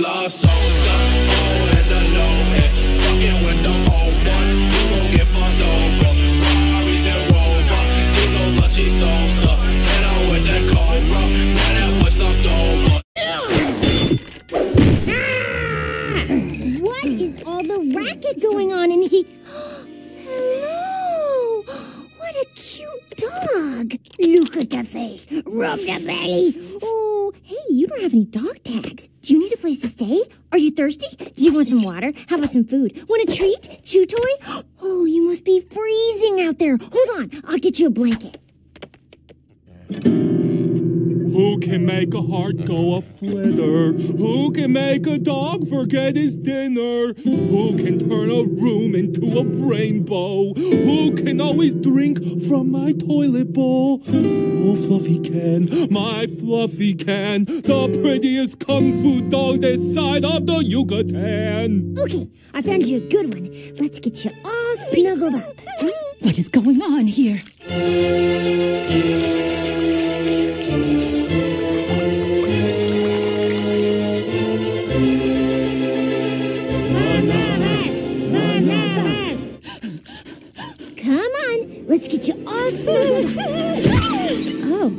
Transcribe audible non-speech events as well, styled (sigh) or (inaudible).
Oh, and the low. Fucking with the. You gon' get fucked over. Ferraris and Rovers. I'm with that Cobra. Now that boy over. Ah! What is all the racket going on in here? Hello! What a cute dog! Look at the face, rub the belly. Don't have any dog tags. Do you need a place to stay? Are you thirsty? Do you want some water? How about some food? Want a treat? Chew toy? Oh, you must be freezing out there. Hold on, I'll get you a blanket. Who can make a heart go a flitter? Who can make a dog forget his dinner? Who can turn a room into a rainbow? Who can always drink from my toilet bowl? Oh, Fluffy can, my Fluffy can, the prettiest kung fu dog this side of the Yucatan. Okay, I found you a good one. Let's get you all snuggled up. What is going on here? Come on, let's get you all snuggled. (laughs) Oh,